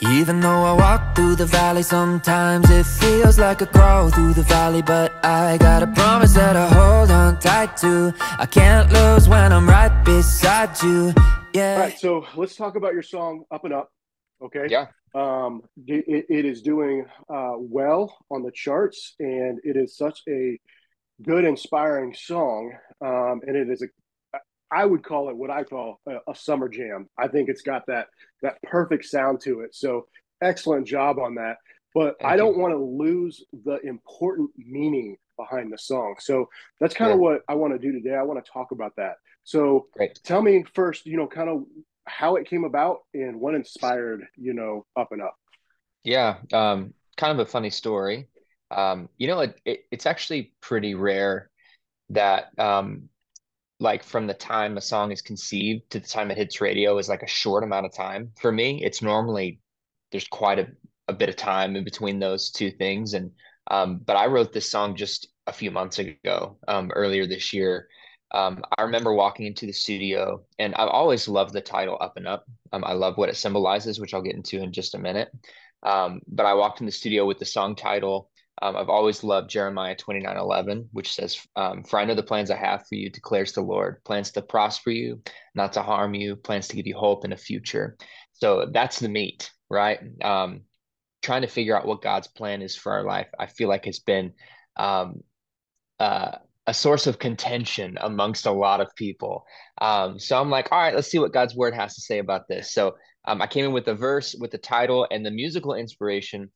Even though I walk through the valley, sometimes it feels like I crawl through the valley. But I got a promise that I hold on tight to. I can't lose when I'm right beside you. Yeah. All right, so let's talk about your song "Up and Up." Okay. Yeah. Um, it, it is doing uh, well on the charts, and it is such a good, inspiring song. Um, and it is a I would call it what I call a, a, summer jam. I think it's got that that perfect sound to it. So excellent job on that. But Thank I don't want to lose the important meaning behind the song. So that's kind of what I want to do today. I want to talk about that. So Great. tell me first, you know, kind of how it came about and what inspired, you know, up and up. Yeah. Um, kind of a funny story. Um, you know, it, it, it's actually pretty rare that um, like from the time a song is conceived to the time it hits radio is like a short amount of time. For me, it's normally there's quite a, a bit of time in between those two things. And um, but I wrote this song just a few months ago, um, earlier this year. Um, I remember walking into the studio, and I've always loved the title "Up and Up." Um, I love what it symbolizes, which I'll get into in just a minute. Um, but I walked in the studio with the song title, um, I've always loved Jeremiah 29 11, which says, um, For I know the plans I have for you, declares the Lord plans to prosper you, not to harm you, plans to give you hope in a future. So that's the meat, right? Um, trying to figure out what God's plan is for our life, I feel like it's been um, uh, a source of contention amongst a lot of people. Um, so I'm like, all right, let's see what God's word has to say about this. So um, I came in with the verse, with the title, and the musical inspiration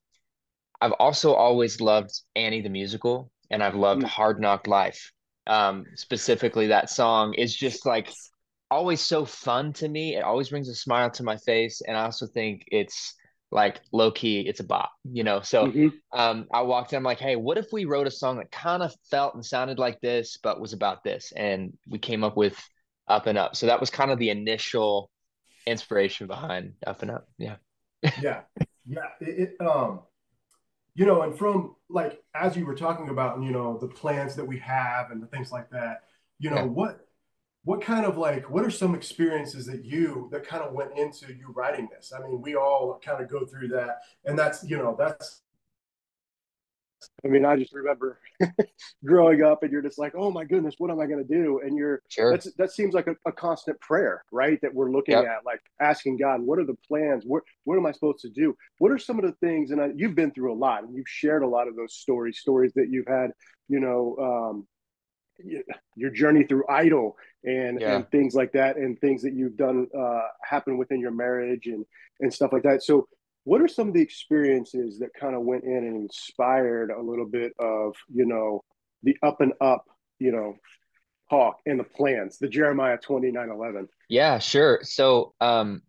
I've also always loved Annie the musical, and I've loved mm. Hard Knock Life. Um, specifically, that song is just like always so fun to me. It always brings a smile to my face, and I also think it's like low key, it's a bop, you know. So mm-hmm. um, I walked in, I'm like, hey, what if we wrote a song that kind of felt and sounded like this, but was about this? And we came up with Up and Up. So that was kind of the initial inspiration behind Up and Up. Yeah. yeah. Yeah. It, it um you know, and from like as you were talking about, you know, the plans that we have and the things like that, you know, yeah. what what kind of like what are some experiences that you that kind of went into you writing this? I mean, we all kind of go through that, and that's you know that's I mean, I just remember growing up, and you're just like, "Oh my goodness, what am I going to do?" And you're sure. that's that seems like a, a constant prayer, right? That we're looking yep. at, like asking God, "What are the plans? What what am I supposed to do? What are some of the things?" And I, you've been through a lot, and you've shared a lot of those stories, stories that you've had, you know, um, your journey through idol and, yeah. and things like that, and things that you've done uh, happen within your marriage and and stuff like that. So what are some of the experiences that kind of went in and inspired a little bit of you know the up and up you know talk and the plans the jeremiah 29 11 yeah sure. So um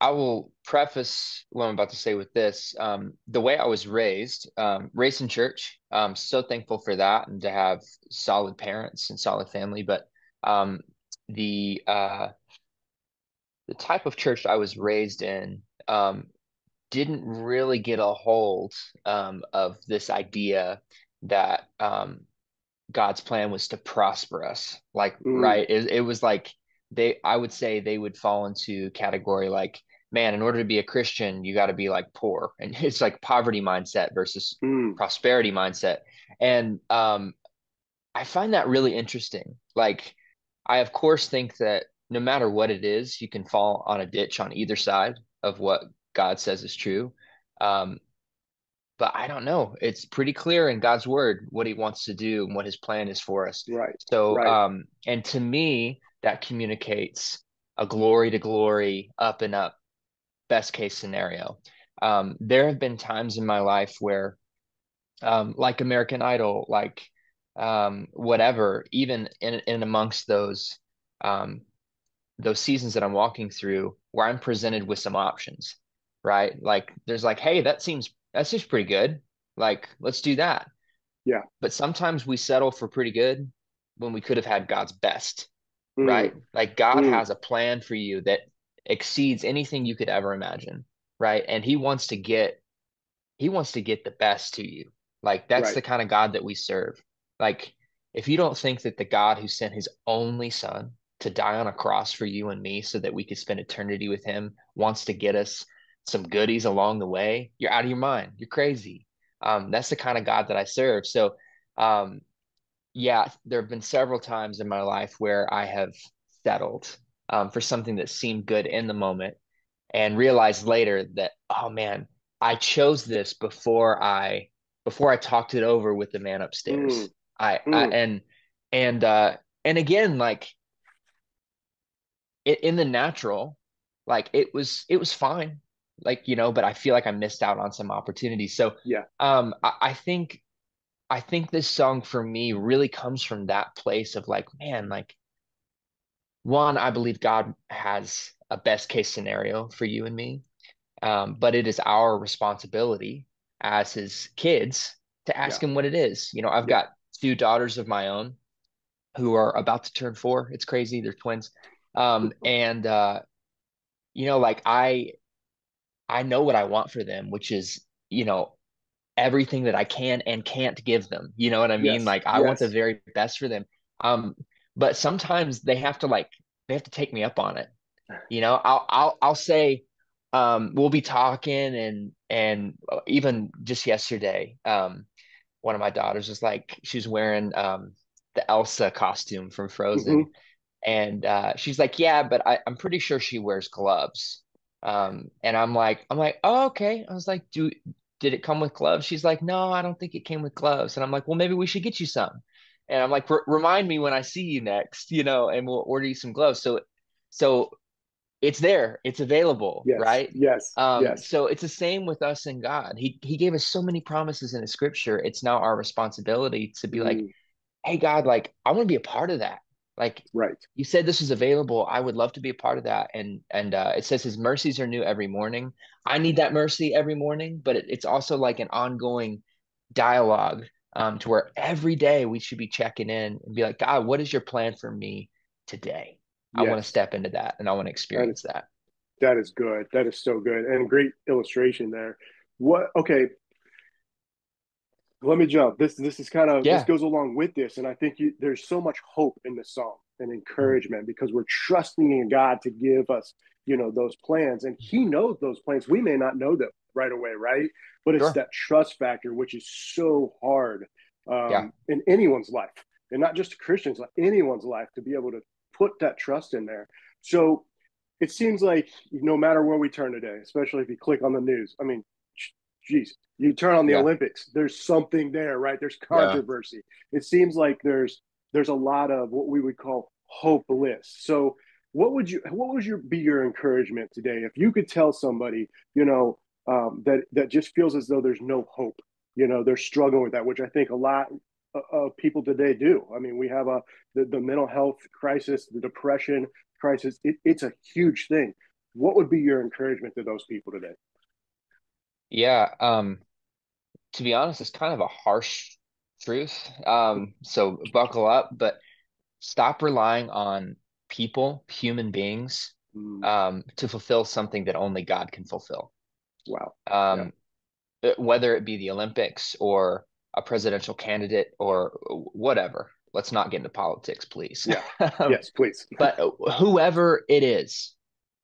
i will preface what i'm about to say with this. Um the way i was raised um raised in church um so thankful for that and to have solid parents and solid family. But um the uh the type of church i was raised in um didn't really get a hold um, of this idea that um, God's plan was to prosper us. Like, mm. right? It, it was like they, I would say they would fall into category like, man, in order to be a Christian, you got to be like poor. And it's like poverty mindset versus mm. prosperity mindset. And um, I find that really interesting. Like, I, of course, think that no matter what it is, you can fall on a ditch on either side of what God says is true. Um, but I don't know. It's pretty clear in God's word what he wants to do and what his plan is for us. Right. So, right. um, and to me, that communicates a glory to glory, up and up, best case scenario. Um, there have been times in my life where, um, like American Idol, like um, whatever, even in, in amongst those um, those seasons that I'm walking through, where I'm presented with some options right? Like there's like, hey, that seems that's just pretty good. Like, let's do that. Yeah. But sometimes we settle for pretty good when we could have had God's best, mm. right? Like God mm. has a plan for you that exceeds anything you could ever imagine, right? And he wants to get he wants to get the best to you. Like that's right. the kind of God that we serve. Like if you don't think that the God who sent his only son to die on a cross for you and me so that we could spend eternity with him wants to get us some goodies along the way, you're out of your mind. You're crazy. Um, that's the kind of God that I serve. So, um, yeah, there have been several times in my life where I have settled um, for something that seemed good in the moment and realized later that, oh man, I chose this before I before I talked it over with the man upstairs. Mm. I, mm. I, and and uh and again like it, in the natural like it was it was fine like you know but i feel like i missed out on some opportunities. So yeah. um I, I think i think this song for me really comes from that place of like man like one i believe god has a best case scenario for you and me um, but it is our responsibility as his kids to ask yeah. him what it is. You know i've yeah. got two daughters of my own who are about to turn four. It's crazy. They're twins. Um, and uh, you know, like I I know what I want for them, which is, you know, everything that I can and can't give them. You know what I mean? Yes. Like I yes. want the very best for them. Um, but sometimes they have to like they have to take me up on it. You know, I'll I'll I'll say um we'll be talking and and even just yesterday, um, one of my daughters was like she's wearing um the Elsa costume from Frozen. Mm-hmm. And uh, she's like, yeah, but I, I'm pretty sure she wears gloves. Um, and I'm like, I'm like, oh, okay. I was like, do did it come with gloves? She's like, no, I don't think it came with gloves. And I'm like, well, maybe we should get you some. And I'm like, remind me when I see you next, you know, and we'll order you some gloves. So, so it's there, it's available, yes, right? Yes. Um, yes. So it's the same with us and God. He He gave us so many promises in the Scripture. It's now our responsibility to be mm. like, hey, God, like I want to be a part of that. Like right. You said this was available. I would love to be a part of that. And and uh, it says his mercies are new every morning. I need that mercy every morning, but it, it's also like an ongoing dialogue um, to where every day we should be checking in and be like, God, what is your plan for me today? Yes. I want to step into that and I want to experience that. Is, that. That is good. That is so good and great illustration there. What? Okay, let me jump. This this is kind of yeah. this goes along with this, and I think you, there's so much hope in this song and encouragement because we're trusting in God to give us, you know, those plans, and He knows those plans. We may not know them right away, right? But it's sure. that trust factor which is so hard um, yeah. in anyone's life, and not just Christians, like anyone's life, to be able to put that trust in there. So it seems like no matter where we turn today, especially if you click on the news, I mean, geez, you turn on the yeah. Olympics, there's something there, right? There's controversy. Yeah. It seems like there's there's a lot of what we would call hopeless. So what would you what would your be your encouragement today if you could tell somebody, you know, um, that that just feels as though there's no hope, you know, they're struggling with that, which I think a lot of people today do. I mean, we have a the, the mental health crisis, the depression crisis. It, it's a huge thing. What would be your encouragement to those people today? Yeah, um, to be honest, it's kind of a harsh truth. Um, so buckle up, but stop relying on people, human beings, mm. um, to fulfill something that only God can fulfill. Wow. Um, yeah. whether it be the Olympics or a presidential candidate or whatever. Let's not get into politics, please. Yeah. yes, please. but whoever it is,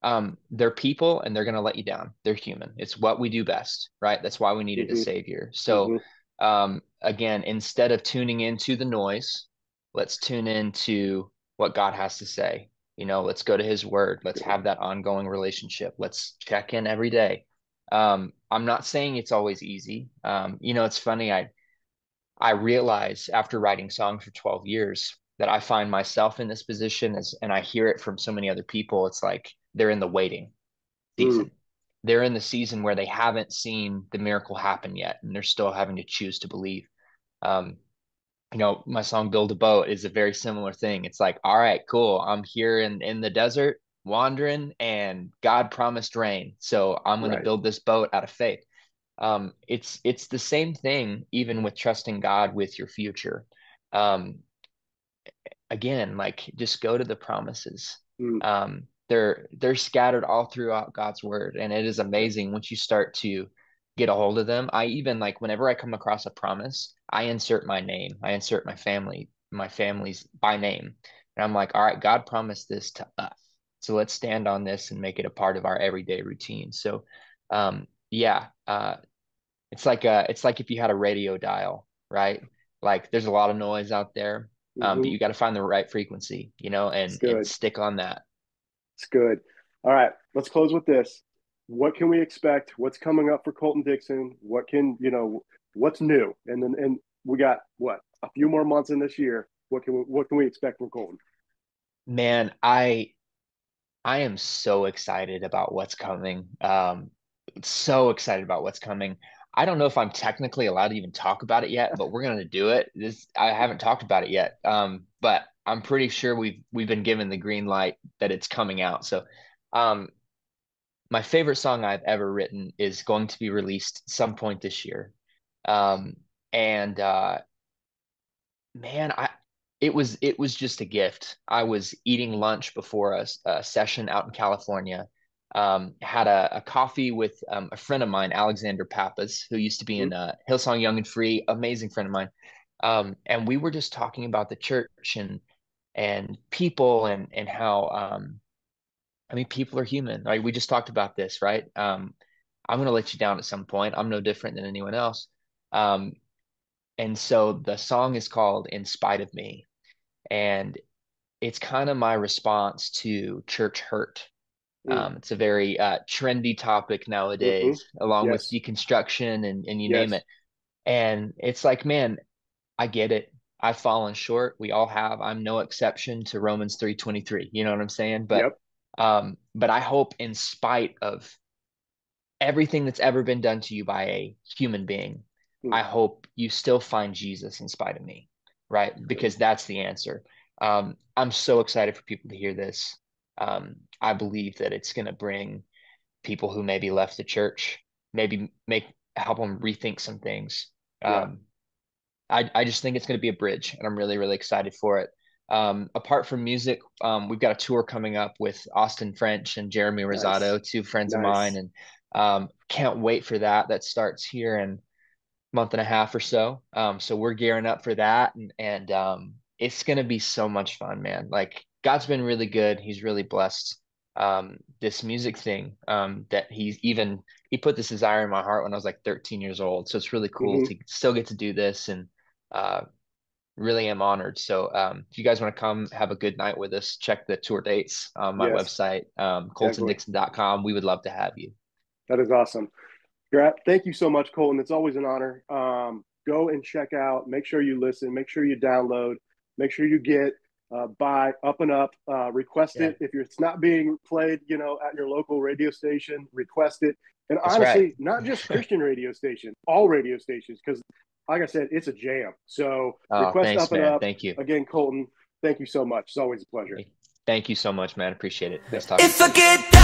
um, they're people and they're going to let you down. They're human. It's what we do best, right? That's why we needed mm-hmm. a savior. So, mm-hmm. um, again, instead of tuning into the noise, let's tune into what God has to say. You know, let's go to his word. Let's have that ongoing relationship. Let's check in every day. Um, I'm not saying it's always easy. Um, you know, it's funny. I, I realize after writing songs for 12 years that I find myself in this position as, and I hear it from so many other people. It's like, they're in the waiting season. Mm. They're in the season where they haven't seen the miracle happen yet, and they're still having to choose to believe. Um, you know, my song "Build a Boat" is a very similar thing. It's like, all right, cool. I'm here in in the desert, wandering, and God promised rain, so I'm going right. to build this boat out of faith. Um, it's it's the same thing, even with trusting God with your future. Um, again, like just go to the promises. Mm. Um, they're they're scattered all throughout God's word and it is amazing once you start to get a hold of them. I even like whenever I come across a promise, I insert my name. I insert my family, my family's by name. And I'm like, "All right, God promised this to us. So let's stand on this and make it a part of our everyday routine." So um, yeah, uh, it's like a, it's like if you had a radio dial, right? Like there's a lot of noise out there, um, mm-hmm. but you got to find the right frequency, you know, and, and stick on that. It's good. All right, let's close with this. What can we expect? What's coming up for Colton Dixon? What can you know? What's new? And then and we got what a few more months in this year. What can we what can we expect from Colton? Man, I I am so excited about what's coming. Um, so excited about what's coming. I don't know if I'm technically allowed to even talk about it yet, but we're gonna do it. This I haven't talked about it yet. Um, but I'm pretty sure we've we've been given the green light that it's coming out. So um my favorite song I've ever written is going to be released some point this year. Um and uh man, I it was it was just a gift. I was eating lunch before a, a session out in California um, had a, a, coffee with um, a friend of mine, Alexander Pappas, who used to be in mm-hmm. uh, Hillsong Young and Free, amazing friend of mine. Um, and we were just talking about the church and and people and and how um, I mean people are human. Like we just talked about this, right? Um, I'm gonna let you down at some point. I'm no different than anyone else. Um, and so the song is called "In Spite of Me," and it's kind of my response to church hurt Mm. Um, it's a very uh, trendy topic nowadays, mm-hmm. along yes. with deconstruction and, and you yes. name it. And it's like, man, I get it. I've fallen short. We all have. I'm no exception to Romans 3:23. You know what I'm saying? But yep. um, but I hope in spite of everything that's ever been done to you by a human being, mm. I hope you still find Jesus in spite of me, right? Because that's the answer. Um, I'm so excited for people to hear this um, I believe that it's going to bring people who maybe left the church, maybe make help them rethink some things. Yeah. Um, I I just think it's going to be a bridge, and I'm really really excited for it. Um, apart from music, um, we've got a tour coming up with Austin French and Jeremy Rosado, nice. two friends nice. of mine, and um, can't wait for that. That starts here in a month and a half or so. Um, so we're gearing up for that, and and um, it's gonna be so much fun, man. Like God's been really good. He's really blessed um, this music thing um, that he's even he put this desire in my heart when I was like 13 years old. So it's really cool mm-hmm. to still get to do this and uh, really am honored. So um, if you guys want to come have a good night with us, check the tour dates on my yes. website, um, coltondixon.com. We would love to have you. That is awesome. Thank you so much, Colton. It's always an honor. Um, go and check out, make sure you listen, make sure you download, make sure you get uh, buy up and up uh, request yeah. it if it's not being played you know at your local radio station request it and That's honestly right. not just christian radio station all radio stations because like i said it's a jam. So oh, request thanks, up and man. up. Thank you. Again colton thank you so much. It's always a pleasure. Thank you so much man. Appreciate it. Nice talking if i get